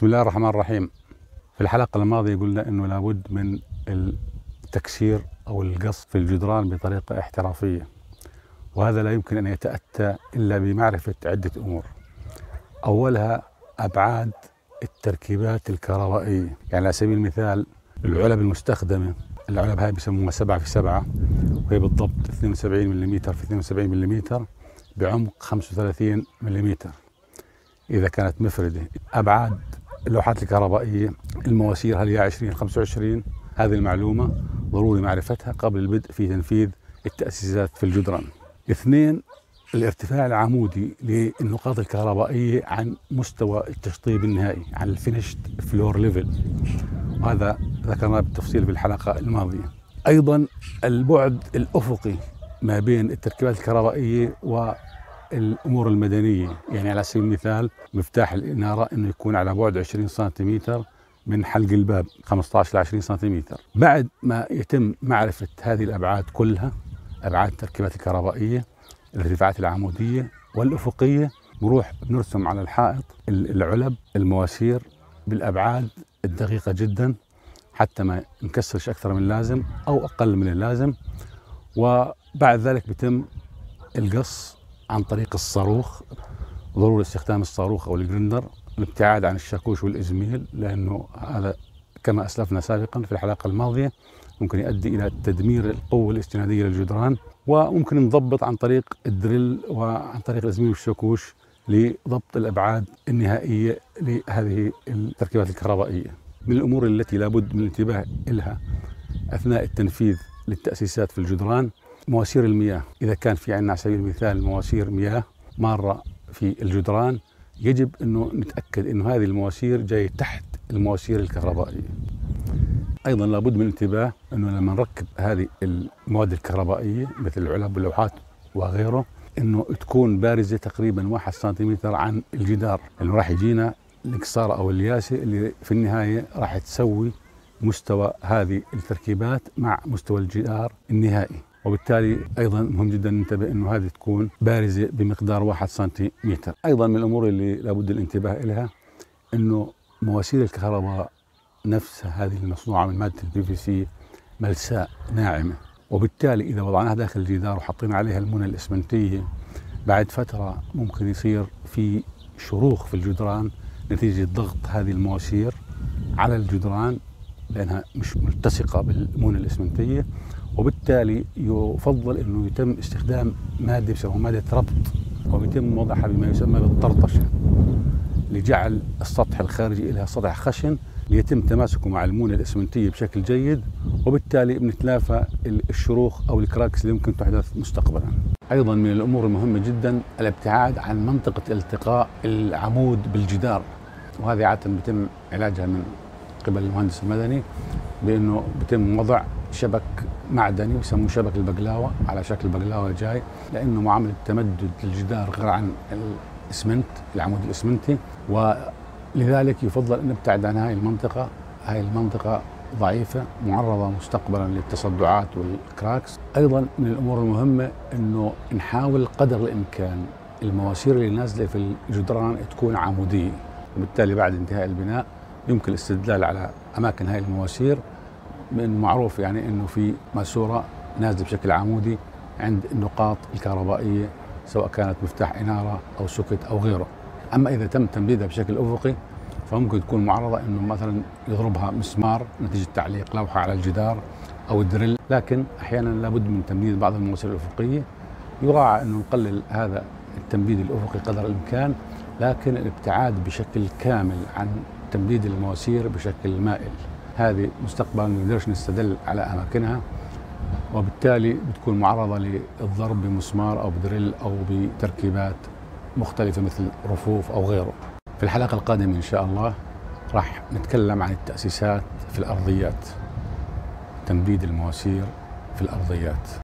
بسم الله الرحمن الرحيم. في الحلقة الماضية قلنا أنه لابد من التكسير أو القص في الجدران بطريقة احترافية وهذا لا يمكن أن يتأتى إلا بمعرفة عدة أمور. أولها أبعاد التركيبات الكهربائية يعني على سبيل المثال العلب المستخدمة العلب هاي بيسموها سبعة في سبعة وهي بالضبط 72 ملم في 72 ملم بعمق 35 ملم إذا كانت مفردة. أبعاد اللوحات الكهربائية المواسير هل هي 20 25 هذه المعلومة ضروري معرفتها قبل البدء في تنفيذ التأسيسات في الجدران. اثنين الارتفاع العمودي للنقاط الكهربائية عن مستوى التشطيب النهائي عن ال finished floor level. وهذا ذكرناه بالتفصيل في الحلقة الماضية. أيضا البعد الأفقي ما بين التركيبات الكهربائية و الأمور المدنية. يعني على سبيل المثال مفتاح الإنارة إنه يكون على بعد 20 سنتيمتر من حلق الباب 15 ل 20 سنتيمتر. بعد ما يتم معرفة هذه الأبعاد كلها أبعاد التركيبات الكهربائية الارتفاعات العمودية والأفقية بنروح بنرسم على الحائط العلب المواسير بالأبعاد الدقيقة جدا حتى ما نكسرش أكثر من اللازم أو أقل من اللازم. وبعد ذلك بيتم القص عن طريق الصاروخ ضروري استخدام الصاروخ أو الجرندر الابتعاد عن الشاكوش والإزميل لأنه هذا كما أسلفنا سابقا في الحلقة الماضية ممكن يؤدي إلى تدمير القوة الاستنادية للجدران وممكن نضبط عن طريق الدريل وعن طريق الإزميل والشاكوش لضبط الأبعاد النهائية لهذه التركيبات الكهربائية. من الأمور التي لابد من الانتباه لها أثناء التنفيذ للتأسيسات في الجدران مواسير المياه. إذا كان في عندنا على سبيل المثال مواسير مياه مارة في الجدران يجب أنه نتأكد أنه هذه المواسير جاية تحت المواسير الكهربائية. أيضا لابد من الانتباه أنه لما نركب هذه المواد الكهربائية مثل العلب واللوحات وغيره أنه تكون بارزة تقريبا واحد سنتيمتر عن الجدار. لأنه راح يجينا الكسارة أو الياسة اللي في النهاية راح تسوي مستوى هذه التركيبات مع مستوى الجدار النهائي. وبالتالي أيضا مهم جدا ننتبه إنه هذه تكون بارزة بمقدار 1 سنتيمتر. أيضا من الأمور اللي لابد الانتباه لها إنه مواسير الكهرباء نفسها هذه المصنوعة من مادة ال PVC ملساء ناعمة. وبالتالي إذا وضعناها داخل الجدار وحطينا عليها المونه الإسمنتية بعد فترة ممكن يصير في شروخ في الجدران نتيجة ضغط هذه المواسير على الجدران لأنها مش ملتصقة بالمونه الإسمنتية. وبالتالي يفضل إنه يتم استخدام مادة بيسموها مادة ربط وبيتم وضعها بما يسمى بالطرطشه لجعل السطح الخارجي لها سطح خشن ليتم تماسكه مع المونة الإسمنتية بشكل جيد وبالتالي بنتلافى الشروخ أو الكراكس اللي ممكن تحدث مستقبلا. أيضا من الأمور المهمة جدا الابتعاد عن منطقة التقاء العمود بالجدار وهذه عادة بيتم علاجها من قبل المهندس المدني بأنه بيتم وضع شبك معدني بيسموه شبك البقلاوة على شكل بقلاوة جاي لأنه معاملة تمدد الجدار غير عن الإسمنت العمود الإسمنتي ولذلك يفضل أن نبتعد عن هاي المنطقة. هاي المنطقة ضعيفة معرضة مستقبلا للتصدعات والكراكس. أيضا من الأمور المهمة أنه نحاول قدر الإمكان المواسير اللي نازلة في الجدران تكون عمودية وبالتالي بعد انتهاء البناء يمكن الاستدلال على أماكن هاي المواسير. من معروف يعني إنه في ماسورة نازلة بشكل عمودي عند النقاط الكهربائية سواء كانت مفتاح إنارة أو سوكت أو غيره. أما إذا تم تمديدها بشكل أفقي فممكن تكون معرضة إنه مثلا يضربها مسمار نتيجة تعليق لوحة على الجدار أو الدريل، لكن أحيانا لابد من تمديد بعض المواسير الأفقية يراعى إنه نقلل هذا التمديد الأفقي قدر الإمكان لكن الابتعاد بشكل كامل عن تمديد المواسير بشكل مائل. هذه مستقبلا ما نقدرش نستدل على أماكنها وبالتالي بتكون معرضة للضرب بمسمار أو بدريل أو بتركيبات مختلفة مثل رفوف أو غيره. في الحلقة القادمة إن شاء الله راح نتكلم عن التأسيسات في الأرضيات. تمديد المواسير في الأرضيات.